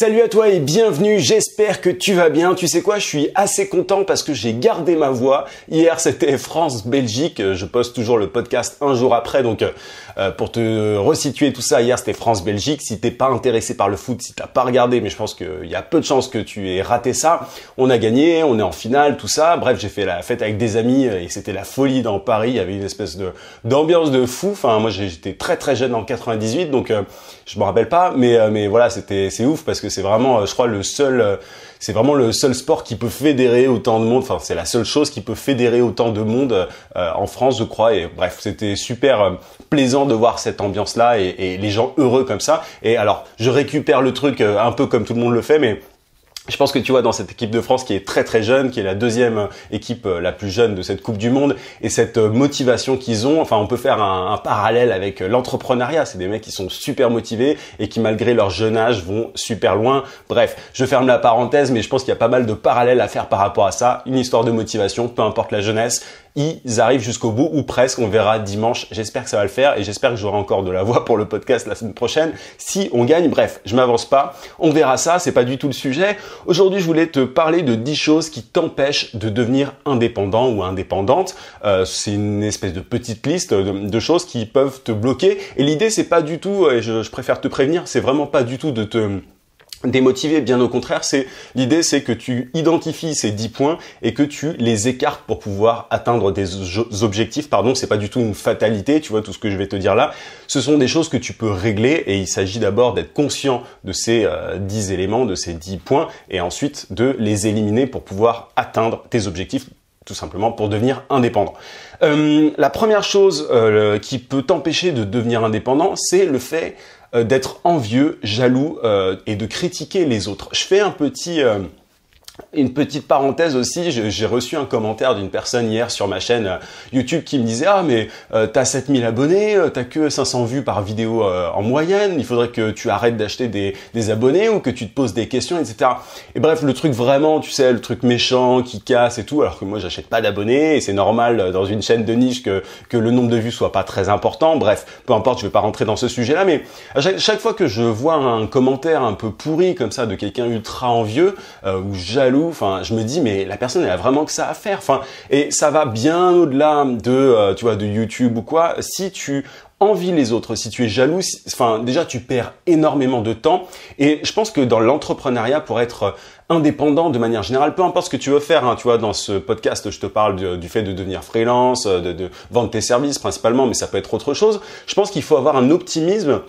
Salut à toi et bienvenue, j'espère que tu vas bien. Tu sais quoi, je suis assez content parce que j'ai gardé ma voix. Hier c'était France-Belgique, je poste toujours le podcast un jour après, donc euh, pour te resituer tout ça, hier c'était France-Belgique. Si t'es pas intéressé par le foot, si t'as pas regardé, mais je pense qu'il y a peu de chances que tu aies raté ça. On a gagné, on est en finale, tout ça. Bref, j'ai fait la fête avec des amis et c'était la folie dans Paris. Il y avait une espèce d'ambiance de fou. Enfin, moi j'étais très très jeune en 98, donc euh, je me rappelle pas, mais euh, mais voilà, c'était c'est ouf parce que c'est vraiment, euh, je crois, le seul, euh, c'est vraiment le seul sport qui peut fédérer autant de monde. Enfin, c'est la seule chose qui peut fédérer autant de monde euh, en France, je crois. Et bref, c'était super plaisant de voir cette ambiance-là et, et, les gens heureux comme ça. Et alors, je récupère le truc un peu comme tout le monde le fait, mais je pense que tu vois dans cette équipe de France qui est très très jeune, qui est la deuxième euh, équipe euh, la plus jeune de cette Coupe du Monde, et cette euh, motivation qu'ils ont, enfin on peut faire un, un parallèle avec l'entrepreneuriat. C'est des mecs qui sont super motivés et qui malgré leur jeune âge vont super loin. Bref, je ferme la parenthèse, mais je pense qu'il y a pas mal de parallèles à faire par rapport à ça. Une histoire de motivation, peu importe la jeunesse, ils arrivent jusqu'au bout ou presque. On verra dimanche. J'espère que ça va le faire et j'espère que j'aurai encore de la voix pour le podcast la semaine prochaine. Si on gagne, bref, je m'avance pas. On verra ça. C'est pas du tout le sujet. Aujourd'hui, je voulais te parler de 10 choses qui t'empêchent de devenir indépendant ou indépendante. Euh, c'est une espèce de petite liste de, choses qui peuvent te bloquer. Et l'idée, c'est pas du tout, et je, je préfère te prévenir, c'est vraiment pas du tout de te démotiver, bien au contraire, c'est l'idée c'est que tu identifies ces 10 points et que tu les écartes pour pouvoir atteindre des objectifs. Pardon, c'est pas du tout une fatalité, tu vois tout ce que je vais te dire là. Ce sont des choses que tu peux régler et il s'agit d'abord d'être conscient de ces euh, 10 éléments, de ces 10 points et ensuite de les éliminer pour pouvoir atteindre tes objectifs tout simplement pour devenir indépendant. Euh, la première chose euh, qui peut t'empêcher de devenir indépendant, c'est le fait d'être envieux, jaloux euh, et de critiquer les autres. Je fais un petit euh, une petite parenthèse aussi, j'ai reçu un commentaire d'une personne hier sur ma chaîne YouTube qui me disait ah mais euh, t'as 7000 abonnés, t'as que 500 vues par vidéo en moyenne, il faudrait que tu arrêtes d'acheter des, des, abonnés ou que tu te poses des questions, etc. Et bref, le truc vraiment, tu sais, le truc méchant qui casse et tout, alors que moi j'achète pas d'abonnés et c'est normal dans une chaîne de niche que, que le nombre de vues soit pas très important. Bref, peu importe, je vais pas rentrer dans ce sujet-là, mais à chaque, chaque, fois que je vois un commentaire un peu pourri comme ça de quelqu'un ultra envieux euh, ou jaloux Enfin, je me dis mais la personne elle a vraiment que ça à faire. Enfin, et ça va bien au-delà de euh, tu vois de YouTube ou quoi. Si tu envies les autres, si tu es jaloux, enfin déjà tu perds énormément de temps. Et je pense que dans l'entrepreneuriat, pour être indépendant de manière générale, peu importe ce que tu veux faire, hein, tu vois, dans ce podcast, je te parle du fait de devenir freelance, de, de vendre tes services principalement, mais ça peut être autre chose. Je pense qu'il faut avoir un optimisme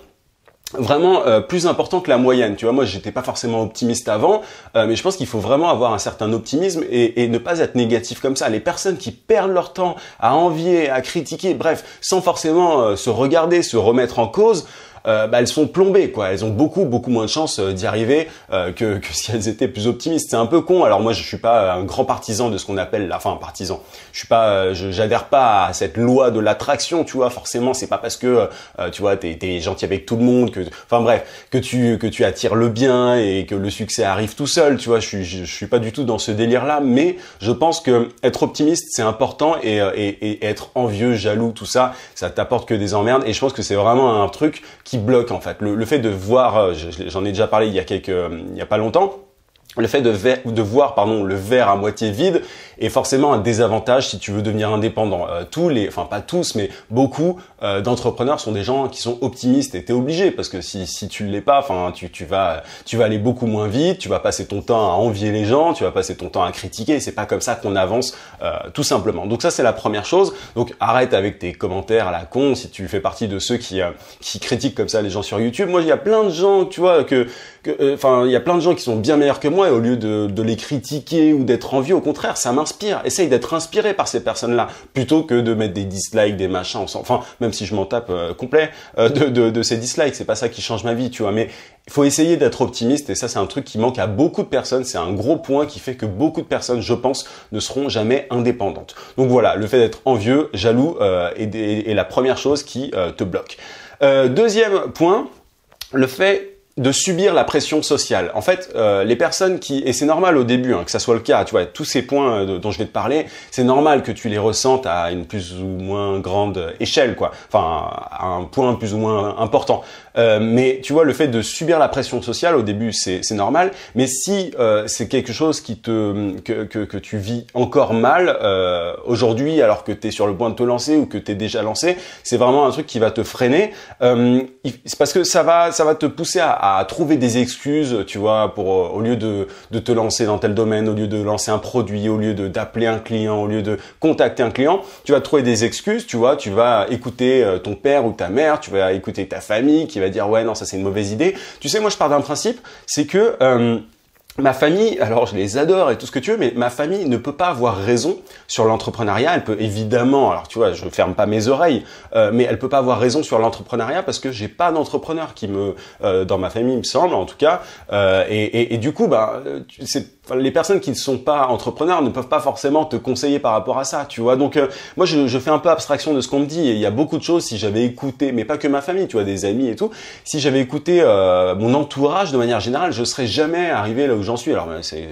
vraiment euh, plus important que la moyenne. Tu vois, moi, j'étais pas forcément optimiste avant, euh, mais je pense qu'il faut vraiment avoir un certain optimisme et, ne pas être négatif comme ça. Les personnes qui perdent leur temps à envier, à critiquer, bref, sans forcément euh, se regarder, se remettre en cause, euh, bah, elles sont plombées quoi. Elles ont beaucoup beaucoup moins de chances euh, d'y arriver euh, que, que, si elles étaient plus optimistes. C'est un peu con. Alors moi je suis pas un grand partisan de ce qu'on appelle la, enfin partisan. Je suis pas, j'adhère pas à cette loi de l'attraction. Tu vois, forcément c'est pas parce que tu vois t'es es gentil avec tout le monde que, enfin bref, que tu que tu attires le bien et que le succès arrive tout seul. Tu vois, je suis je, suis pas du tout dans ce délire là. Mais je pense que être optimiste c'est important et, et, et être envieux, jaloux, tout ça, ça t'apporte que des emmerdes. Et je pense que c'est vraiment un truc bloque en fait. Le, fait de voir, euh, j'en ai déjà parlé il y a quelques, il y a pas longtemps, le fait de, voir pardon le verre à moitié vide est forcément un désavantage si tu veux devenir indépendant. Euh, tous les, enfin pas tous, mais beaucoup euh, d'entrepreneurs sont des gens qui sont optimistes et t'es obligé parce que si si tu l'es pas, enfin tu tu vas tu vas aller beaucoup moins vite, tu vas passer ton temps à envier les gens, tu vas passer ton temps à critiquer. C'est pas comme ça qu'on avance euh, tout simplement. Donc ça c'est la première chose. Donc arrête avec tes commentaires à la con si tu fais partie de ceux qui qui critiquent comme ça les gens sur YouTube. Moi il y a plein de gens, tu vois que enfin il y a plein de gens qui sont bien meilleurs que moi au lieu de, les critiquer ou d'être envieux, au contraire ça m'inspire Essaye d'être inspiré par ces personnes-là plutôt que de mettre des dislikes, des machins. Enfin, même si je m'en tape euh, complet euh, de, ces dislikes, c'est pas ça qui change ma vie, tu vois. Mais il faut essayer d'être optimiste et ça, c'est un truc qui manque à beaucoup de personnes. C'est un gros point qui fait que beaucoup de personnes, je pense, ne seront jamais indépendantes. Donc voilà, le fait d'être envieux, jaloux euh, est, la première chose qui te bloque. deuxième point, le fait de subir la pression sociale. En fait, euh, les personnes qui et c'est normal au début hein, que ça soit le cas. Tu vois, tous ces points euh, dont je vais te parler, c'est normal que tu les ressentes à une plus ou moins grande échelle, quoi. Enfin, à un point plus ou moins important. Euh, mais tu vois, le fait de subir la pression sociale au début, c'est normal. Mais si euh, c'est quelque chose qui te que, que, que tu vis encore mal euh, aujourd'hui, alors que tu es sur le point de te lancer ou que tu es déjà lancé, c'est vraiment un truc qui va te freiner. Euh, c'est parce que ça va ça va te pousser à, à trouver des excuses, tu vois, pour euh, au lieu de, de te lancer dans tel domaine, au lieu de lancer un produit, au lieu de d'appeler un client, au lieu de contacter un client, tu vas trouver des excuses, tu vois, tu vas écouter ton père ou ta mère, tu vas écouter ta famille va dire ouais non ça c'est une mauvaise idée. Tu sais moi je pars d'un principe, c'est que euh, Ma famille, alors je les adore et tout ce que tu veux, mais ma famille ne peut pas avoir raison sur l'entrepreneuriat. Elle peut évidemment, alors tu vois, je ferme pas mes oreilles, euh, mais elle peut pas avoir raison sur l'entrepreneuriat parce que j'ai pas d'entrepreneur qui me, euh, dans ma famille, il me semble en tout cas. Et, et, et, du coup, bah, c'est les personnes qui ne sont pas entrepreneurs ne peuvent pas forcément te conseiller par rapport à ça, tu vois. Donc euh, moi je, fais un peu abstraction de ce qu'on me dit il y a beaucoup de choses si j'avais écouté, mais pas que ma famille, tu vois, des amis et tout. Si j'avais écouté euh, mon entourage de manière générale, je serais jamais arrivé là où j'en suis. Alors c'est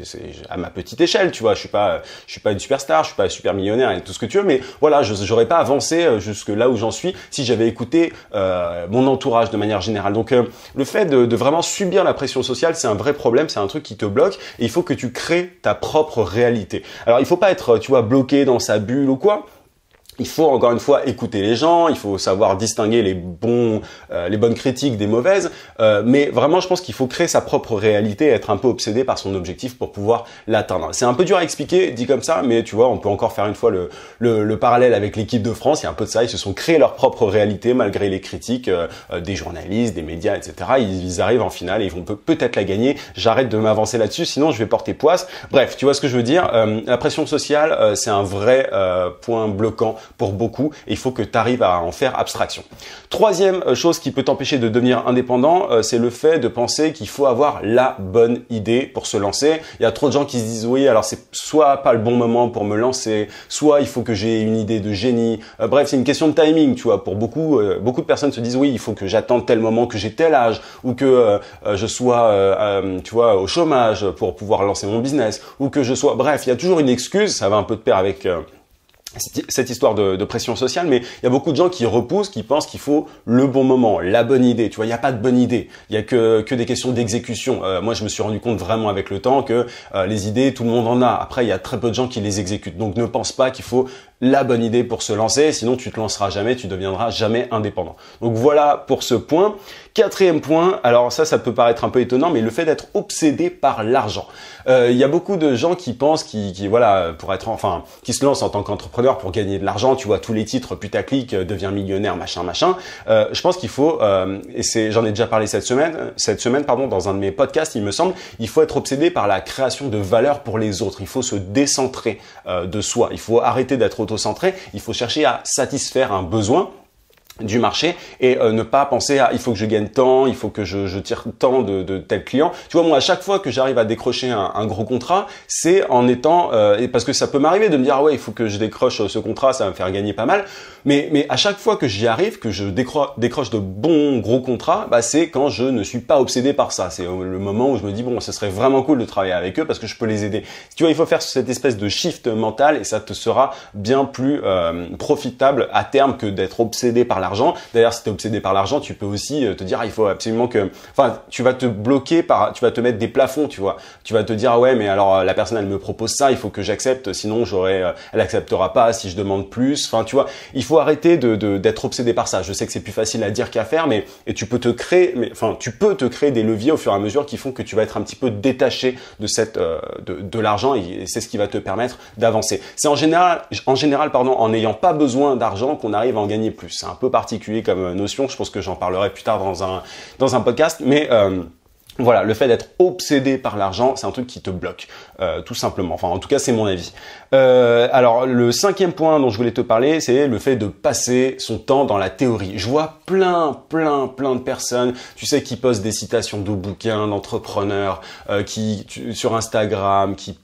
à ma petite échelle, tu vois. Je suis pas, je suis pas une superstar, je suis pas un super millionnaire et tout ce que tu veux, mais voilà, je j'aurais pas avancé euh, jusque là où j'en suis si j'avais écouté mon entourage de manière générale. Donc le fait de, de vraiment subir la pression sociale, c'est un vrai problème, c'est un truc qui te bloque et il faut que tu crées ta propre réalité. Alors il faut pas être, tu vois, bloqué dans sa bulle ou quoi il faut encore une fois écouter les gens, il faut savoir distinguer les bons, euh, les bonnes critiques des mauvaises, euh, mais vraiment je pense qu'il faut créer sa propre réalité, être un peu obsédé par son objectif pour pouvoir l'atteindre. C'est un peu dur à expliquer dit comme ça, mais tu vois, on peut encore faire une fois le, le, le parallèle avec l'équipe de France. Il y a un peu de ça, ils se sont créés leur propre réalité malgré les critiques euh, euh des journalistes, des médias, etc. Ils, ils, arrivent en finale et ils vont peut-être la gagner. J'arrête de m'avancer là-dessus, sinon je vais porter poisse. Bref, tu vois ce que je veux dire. Euh, la pression sociale, c'est un vrai point bloquant pour beaucoup et il faut que tu arrives à en faire abstraction. Troisième euh, chose qui peut t'empêcher de devenir indépendant, euh, c'est le fait de penser qu'il faut avoir la bonne idée pour se lancer. Il y a trop de gens qui se disent oui, alors c'est soit pas le bon moment pour me lancer, soit il faut que j'ai une idée de génie. Euh, bref, c'est une question de timing, tu vois. Pour beaucoup, beaucoup de personnes se disent oui, il faut que j'attende tel moment, que j'ai tel âge, ou que je sois, tu vois, au chômage pour pouvoir lancer mon business, ou que je sois. Bref, il y a toujours une excuse. Ça va un peu de pair avec cette histoire de, de, pression sociale, mais il y a beaucoup de gens qui repoussent, qui pensent qu'il faut le bon moment, la bonne idée. Tu vois, il n'y a pas de bonne idée. Il y a que, que des questions d'exécution. Euh, moi, je me suis rendu compte vraiment avec le temps que euh, les idées, tout le monde en a. Après, il y a très peu de gens qui les exécutent. Donc, ne pense pas qu'il faut la bonne idée pour se lancer, sinon tu te lanceras jamais, tu deviendras jamais indépendant. Donc voilà pour ce point. Quatrième point, alors ça, ça peut paraître un peu étonnant, mais le fait d'être obsédé par l'argent. Euh, il y a beaucoup de gens qui pensent, qui, voilà, pour être, enfin, qui se lancent en tant qu'entrepreneur pour gagner de l'argent. Tu vois tous les titres putaclic, euh, devient millionnaire, machin, machin. Euh, je pense qu'il faut, euh, et c'est, j'en ai déjà parlé cette semaine, cette semaine, pardon, dans un de mes podcasts, il me semble, il faut être obsédé par la création de valeur pour les autres. Il faut se décentrer euh, de soi. Il faut arrêter d'être auto-centré. Il faut chercher à satisfaire un besoin du marché et euh, ne pas penser à il faut que je gagne tant, il faut que je, tire tant de, tel client. Tu vois, moi, à chaque fois que j'arrive à décrocher un, gros contrat, c'est en étant, euh, parce que ça peut m'arriver de me dire, ah ouais, il faut que je décroche ce contrat, ça va me faire gagner pas mal. Mais, mais à chaque fois que j'y arrive, que je décroche, décroche de bons gros contrats, bah, c'est quand je ne suis pas obsédé par ça. C'est le moment où je me dis, bon, ce serait vraiment cool de travailler avec eux parce que je peux les aider. Tu vois, il faut faire cette espèce de shift mental et ça te sera bien plus euh, profitable à terme que d'être obsédé par la D'ailleurs, si tu es obsédé par l'argent, tu peux aussi euh, te dire, ah, il faut absolument que... Enfin, tu vas te bloquer par... Tu vas te mettre des plafonds, tu vois. Tu vas te dire, ah ouais, mais alors euh, la personne, elle me propose ça, il faut que j'accepte, sinon j'aurais... Euh, elle acceptera pas si je demande plus. Enfin, tu vois, il faut arrêter de d'être obsédé par ça. Je sais que c'est plus facile à dire qu'à faire, mais... Et tu peux te créer... Enfin, tu peux te créer des leviers au fur et à mesure qui font que tu vas être un petit peu détaché de de, l'argent et c'est ce qui va te permettre d'avancer. C'est en général, en général, pardon, en n'ayant pas besoin d'argent qu'on arrive à en gagner plus. C'est un peu particulier comme notion. Je pense que j'en parlerai plus tard dans un, dans un podcast. Mais euh, voilà, le fait d'être obsédé par l'argent, c'est un truc qui te bloque, euh, tout simplement. Enfin, en tout cas, c'est mon avis. Euh, alors, le cinquième point dont je voulais te parler, c'est le fait de passer son temps dans la théorie. Je vois plein, plein, plein de personnes, tu sais, qui postent des citations de bouquins, d'entrepreneurs, qui sur Instagram, qui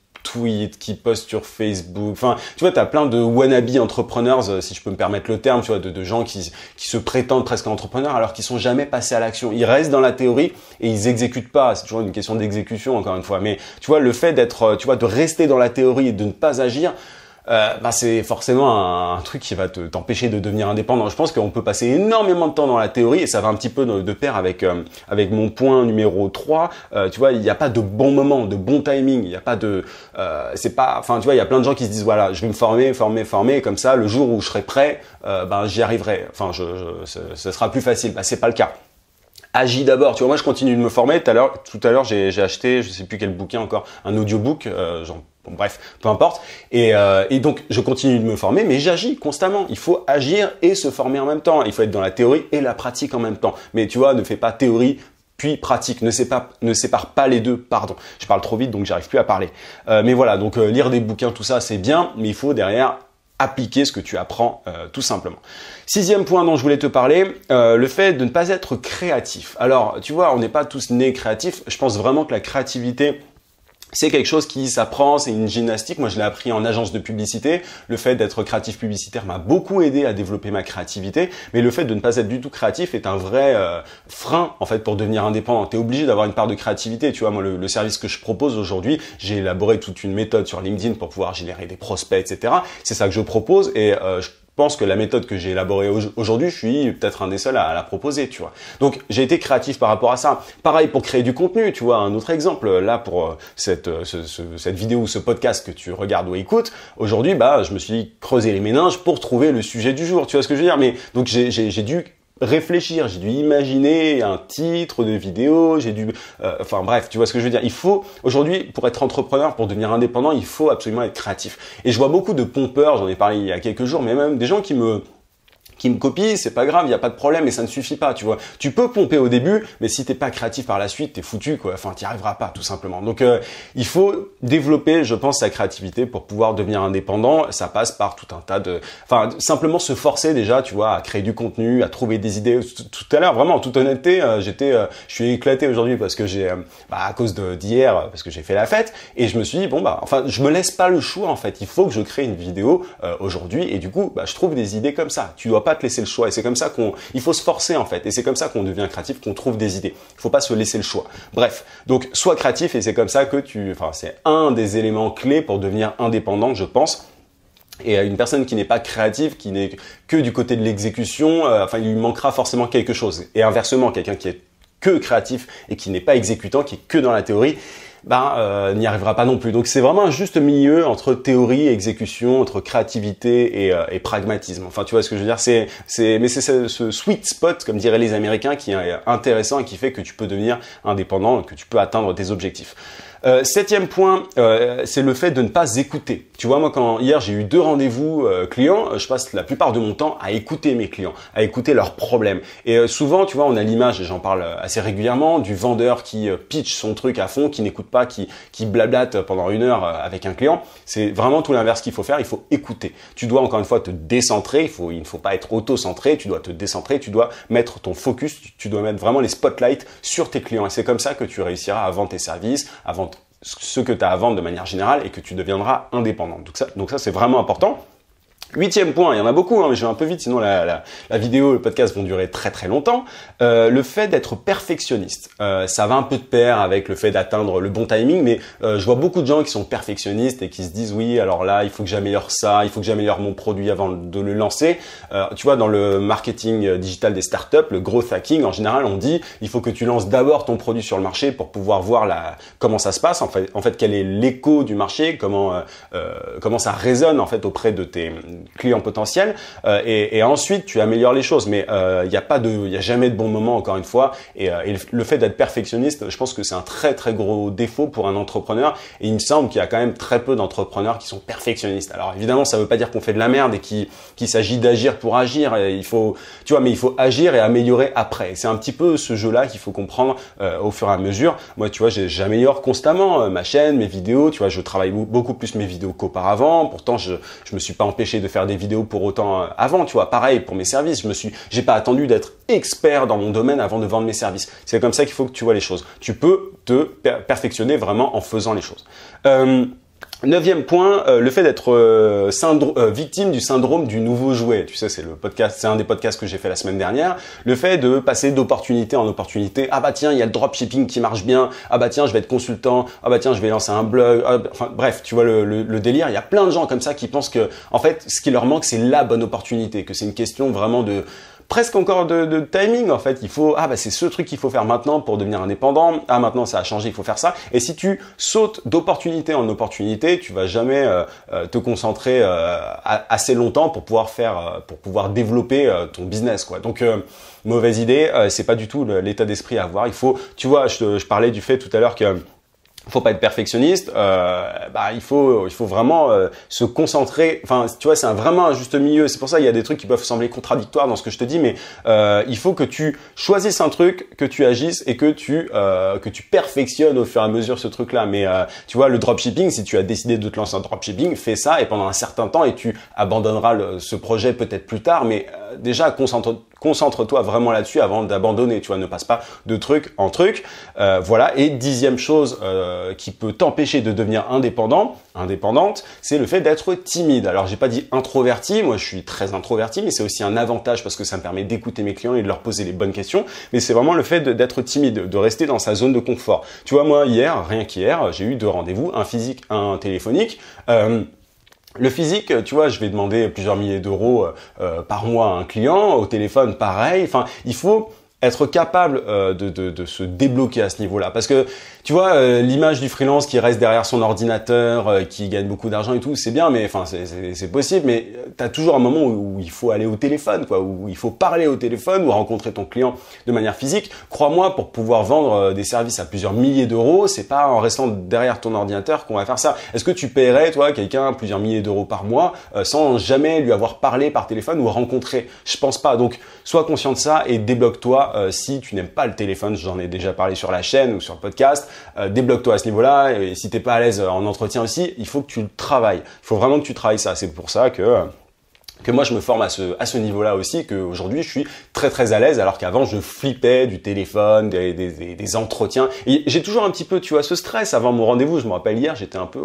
qui poste sur Facebook. Tu vois, tu as plein de wannabe entrepreneurs, euh, si je peux me permettre le terme, tu vois, de, de gens qui, qui se prétendent presque entrepreneurs alors qu'ils sont jamais passés à l'action. Ils restent dans la théorie et ils exécutent pas. C'est toujours une question d'exécution, encore une fois. Mais tu vois, le fait d'être, euh, tu vois, de rester dans la théorie et de ne pas agir, euh, bah c'est forcément un, truc qui va t'empêcher de devenir indépendant. Je pense qu'on peut passer énormément de temps dans la théorie et ça va un petit peu de, pair avec euh, avec mon point numéro 3. Euh, tu vois, il n'y a pas de bon moment, de bon timing. Il n'y a pas de, c'est pas, enfin tu vois, il y a plein de gens qui se disent voilà, je vais me former, former, former, et comme ça, le jour où je serai prêt, ben j'y arriverai. Enfin, je, je, ce, sera plus facile. Bah c'est pas le cas agis d'abord. Tu vois, moi, je continue de me former. Tout à l'heure, j'ai acheté, je sais plus quel bouquin encore, un audiobook. Euh, bref, peu importe. Et, euh, et, donc, je continue de me former, mais j'agis constamment. Il faut agir et se former en même temps. Il faut être dans la théorie et la pratique en même temps. Mais tu vois, ne fais pas théorie puis pratique. Ne sépare, pas les deux, pardon. Je parle trop vite, donc j'arrive plus à parler. Euh, mais voilà, donc euh, lire des bouquins, tout ça, c'est bien, mais il faut derrière appliquer ce que tu apprends tout simplement. Sixième point dont je voulais te parler, le fait de ne pas être créatif. Alors, tu vois, on n'est pas tous nés créatifs. Je pense vraiment que la créativité, c'est quelque chose qui s'apprend, c'est une gymnastique. Moi, je l'ai appris en agence de publicité. Le fait d'être créatif publicitaire m'a beaucoup aidé à développer ma créativité. Mais le fait de ne pas être du tout créatif est un vrai euh, frein, en fait, pour devenir indépendant. Tu es obligé d'avoir une part de créativité. Tu vois, moi, le, service que je propose aujourd'hui, j'ai élaboré toute une méthode sur LinkedIn pour pouvoir générer des prospects, etc. C'est ça que je propose et euh, je pense que la méthode que j'ai élaborée aujourd'hui, je suis peut-être un des seuls à, la proposer, tu vois. Donc j'ai été créatif par rapport à ça. Pareil pour créer du contenu, tu vois. Un autre exemple là pour euh, cette euh, cette vidéo ou ce podcast que tu regardes ou écoutes. Aujourd'hui, bah je me suis creusé les méninges pour trouver le sujet du jour. Tu vois ce que je veux dire Mais donc j'ai dû réfléchir, j'ai dû imaginer un titre de vidéo, j'ai dû, euh, enfin bref, tu vois ce que je veux dire. Il faut aujourd'hui, pour être entrepreneur, pour devenir indépendant, il faut absolument être créatif. Et je vois beaucoup de pompeurs, j'en ai parlé il y a quelques jours, mais même des gens qui me qui me copie, c'est pas grave, il n'y a pas de problème et ça ne suffit pas, tu vois. Tu peux pomper au début, mais si t'es pas créatif par la suite, t'es foutu, quoi. Enfin, t'y arriveras pas, tout simplement. Donc, euh, il faut développer, je pense, sa créativité pour pouvoir devenir indépendant. Ça passe par tout un tas de, enfin, simplement se forcer déjà, tu vois, à créer du contenu, à trouver des idées. Tout à l'heure, vraiment, en toute honnêteté, euh, j'étais, euh, je suis éclaté aujourd'hui parce que j'ai, bah, à cause d'hier, parce que j'ai fait la fête et je me suis dit bon bah, enfin, je me laisse pas le choix en fait. Il faut que je crée une vidéo aujourd'hui et du coup, bah, je trouve des idées comme ça. Tu dois pas te laisser le choix. Et c'est comme ça qu'on, il faut se forcer en fait. Et c'est comme ça qu'on devient créatif, qu'on trouve des idées. Il faut pas se laisser le choix. Bref, donc sois créatif et c'est comme ça que tu, enfin c'est un des éléments clés pour devenir indépendant, je pense. Et une personne qui n'est pas créative, qui n'est que du côté de l'exécution, euh, enfin il lui manquera forcément quelque chose. Et inversement, quelqu'un qui est que créatif et qui n'est pas exécutant, qui est que dans la théorie, ben euh, n'y arrivera pas non plus. Donc c'est vraiment un juste milieu entre théorie et exécution, entre créativité et, euh, et pragmatisme. Enfin, tu vois ce que je veux dire? C'est, c'est, mais c'est ce, ce, sweet spot, comme diraient les Américains, qui est intéressant et qui fait que tu peux devenir indépendant, que tu peux atteindre tes objectifs. Euh, septième point, euh, c'est le fait de ne pas écouter. Tu vois, moi, quand hier j'ai eu deux rendez-vous euh, clients, je passe la plupart de mon temps à écouter mes clients, à écouter leurs problèmes. Et souvent, tu vois, on a l'image, et j'en parle assez régulièrement, du vendeur qui pitch son truc à fond, qui n'écoute pas, qui, qui blablate pendant une heure avec un client. C'est vraiment tout l'inverse qu'il faut faire. Il faut écouter. Tu dois encore une fois te décentrer. Il faut, il ne faut pas être auto-centré. Tu dois te décentrer. Tu dois mettre ton focus. Tu, dois mettre vraiment les spotlights sur tes clients. Et c'est comme ça que tu réussiras à vendre tes services, à vendre ce que tu as à vendre de manière générale et que tu deviendras indépendant. Donc ça, donc ça c'est vraiment important. Huitième point, il y en a beaucoup, hein, mais je vais un peu vite, sinon la, la, la, vidéo, le podcast vont durer très très longtemps. Euh, le fait d'être perfectionniste, euh, ça va un peu de pair avec le fait d'atteindre le bon timing, mais euh, je vois beaucoup de gens qui sont perfectionnistes et qui se disent oui, alors là, il faut que j'améliore ça, il faut que j'améliore mon produit avant de le lancer. Euh, tu vois, dans le marketing digital des startups, le growth hacking, en général, on dit il faut que tu lances d'abord ton produit sur le marché pour pouvoir voir la, comment ça se passe, en fait, en fait quel est l'écho du marché, comment euh, comment ça résonne en fait auprès de tes client potentiel euh, et, et, ensuite tu améliores les choses. Mais il euh, n'y a pas de, il a jamais de bon moment encore une fois. Et, euh, et le fait d'être perfectionniste, je pense que c'est un très très gros défaut pour un entrepreneur. Et il me semble qu'il y a quand même très peu d'entrepreneurs qui sont perfectionnistes. Alors évidemment, ça veut pas dire qu'on fait de la merde et qu'il s'agit d'agir pour agir. il faut, tu vois, mais il faut agir et améliorer après. C'est un petit peu ce jeu-là qu'il faut comprendre au fur et à mesure. Moi, tu vois, j'améliore constamment ma chaîne, mes vidéos. Tu vois, je travaille beaucoup plus mes vidéos qu'auparavant. Pourtant, je je me suis pas empêché de faire des vidéos pour autant euh, avant, tu vois. Pareil pour mes services, je me suis, j'ai pas attendu d'être expert dans mon domaine avant de vendre mes services. C'est comme ça qu'il faut que tu vois les choses. Tu peux te perfectionner vraiment en faisant les choses. Euh, Neuvième point, euh, le fait d'être euh, euh, victime du syndrome du nouveau jouet. Tu sais, c'est le podcast, c'est un des podcasts que j'ai fait la semaine dernière. Le fait de passer d'opportunité en opportunité. Ah bah tiens, il y a le dropshipping qui marche bien. Ah bah tiens, je vais être consultant. Ah bah tiens, je vais lancer un blog. Ah, bah, bref, tu vois le, le, délire. Il y a plein de gens comme ça qui pensent que, en fait, ce qui leur manque, c'est la bonne opportunité, que c'est une question vraiment de presque encore de, timing en fait. Il faut ah bah c'est ce truc qu'il faut faire maintenant pour devenir indépendant. Ah maintenant ça a changé, il faut faire ça. Et si tu sautes d'opportunité en opportunité, tu vas jamais euh, euh, te concentrer euh, assez longtemps pour pouvoir faire, pour pouvoir développer ton business quoi. Donc mauvaise idée, c'est pas du tout l'état d'esprit à avoir. Il faut, tu vois, je, je parlais du fait tout à l'heure que faut pas être perfectionniste. Euh, bah, il faut, il faut vraiment euh, se concentrer. Enfin, tu vois, c'est vraiment un juste milieu. C'est pour ça il y a des trucs qui peuvent sembler contradictoires dans ce que je te dis, mais euh, il faut que tu choisisses un truc, que tu agisses et que tu euh, que tu perfectionnes au fur et à mesure ce truc-là. Mais euh, tu vois, le dropshipping, si tu as décidé de te lancer en dropshipping, fais ça et pendant un certain temps et tu abandonneras ce projet peut-être plus tard. Mais euh, déjà, concentre Concentre-toi vraiment là-dessus avant d'abandonner. Tu vois, ne passe pas de truc en truc. Euh, voilà. Et dixième chose euh, qui peut t'empêcher de devenir indépendant, indépendante, c'est le fait d'être timide. Alors, j'ai pas dit introverti. Moi, je suis très introverti, mais c'est aussi un avantage parce que ça me permet d'écouter mes clients et de leur poser les bonnes questions. Mais c'est vraiment le fait d'être timide, de rester dans sa zone de confort. Tu vois, moi, hier, rien qu'hier, j'ai eu deux rendez-vous, un physique, un téléphonique. Euh, le physique, tu vois, je vais demander plusieurs milliers d'euros euh, par mois à un client, au téléphone, pareil. Enfin, il faut être capable euh, de, se débloquer à ce niveau-là. Parce que tu vois, euh, l'image du freelance qui reste derrière son ordinateur, euh, qui gagne beaucoup d'argent et tout, c'est bien, mais enfin c'est possible. Mais tu as toujours un moment où, il faut aller au téléphone, quoi, où il faut parler au téléphone ou rencontrer ton client de manière physique. Crois-moi, pour pouvoir vendre des services à plusieurs milliers d'euros, c'est pas en restant derrière ton ordinateur qu'on va faire ça. Est-ce que tu paierais, toi, quelqu'un plusieurs milliers d'euros par mois sans jamais lui avoir parlé par téléphone ou rencontré? Je pense pas. Donc, sois conscient de ça et débloque-toi euh, si tu n'aimes pas le téléphone, j'en ai déjà parlé sur la chaîne ou sur le podcast, euh, débloque-toi à ce niveau-là. Et si t'es pas à l'aise en entretien aussi, il faut que tu le travailles. Il faut vraiment que tu travailles ça. C'est pour ça que que moi je me forme à ce, à ce niveau-là aussi, qu'aujourd'hui je suis très très à l'aise, alors qu'avant je flippais du téléphone, des, des, entretiens. Et j'ai toujours un petit peu, tu vois, ce stress avant mon rendez-vous. Je me rappelle hier, j'étais un peu,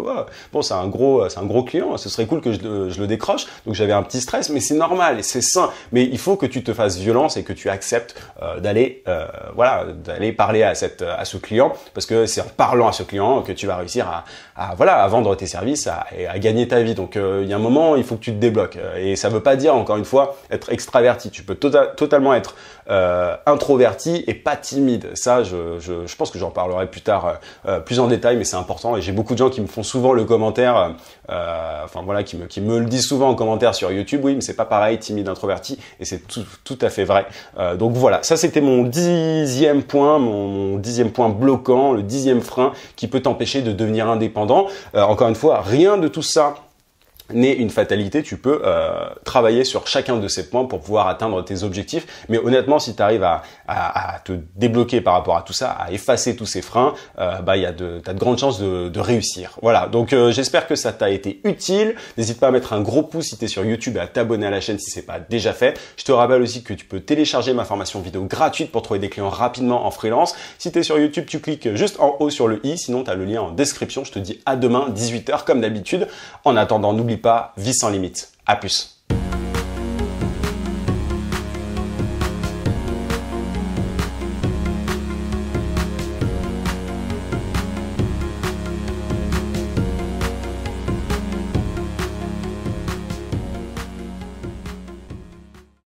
bon, c'est un gros, un gros client, ce serait cool que je, je le décroche. Donc j'avais un petit stress, mais c'est normal et c'est sain. Mais il faut que tu te fasses violence et que tu acceptes euh, d'aller, euh, voilà, d'aller parler à cette, à ce client, parce que c'est en parlant à ce client que tu vas réussir à, voilà, à vendre tes services, à, à gagner ta vie. Donc euh, il y a un moment, il faut que tu te débloques et ça veut pas dire, encore une fois, être extraverti. Tu peux tota-, totalement être euh, introverti et pas timide. Ça, je, pense que j'en parlerai plus tard, euh, plus en détail, mais c'est important. Et j'ai beaucoup de gens qui me font souvent le commentaire, euh, enfin voilà, qui me, le disent souvent en commentaire sur YouTube. Oui, mais c'est pas pareil, timide, introverti, et c'est tout, à fait vrai. Euh, donc voilà, ça c'était mon dixième point, mon, mon, dixième point bloquant, le dixième frein qui peut t'empêcher de devenir indépendant. Euh, encore une fois, rien de tout ça n'est une fatalité, tu peux euh, travailler sur chacun de ces points pour pouvoir atteindre tes objectifs. Mais honnêtement, si tu arrives à, te débloquer par rapport à tout ça, à effacer tous ces freins, euh, bah y a de, as de grandes chances de, réussir. Voilà. Donc euh, j'espère que ça t'a été utile. N'hésite pas à mettre un gros pouce si tu es sur YouTube et à t'abonner à la chaîne si c'est pas déjà fait. Je te rappelle aussi que tu peux télécharger ma formation vidéo gratuite pour trouver des clients rapidement en freelance. Si tu es sur YouTube, tu cliques juste en haut sur le i. Sinon, tu as le lien en description. Je te dis à demain 18h comme d'habitude. En attendant, n'oublie pas, vie sans limite. À plus.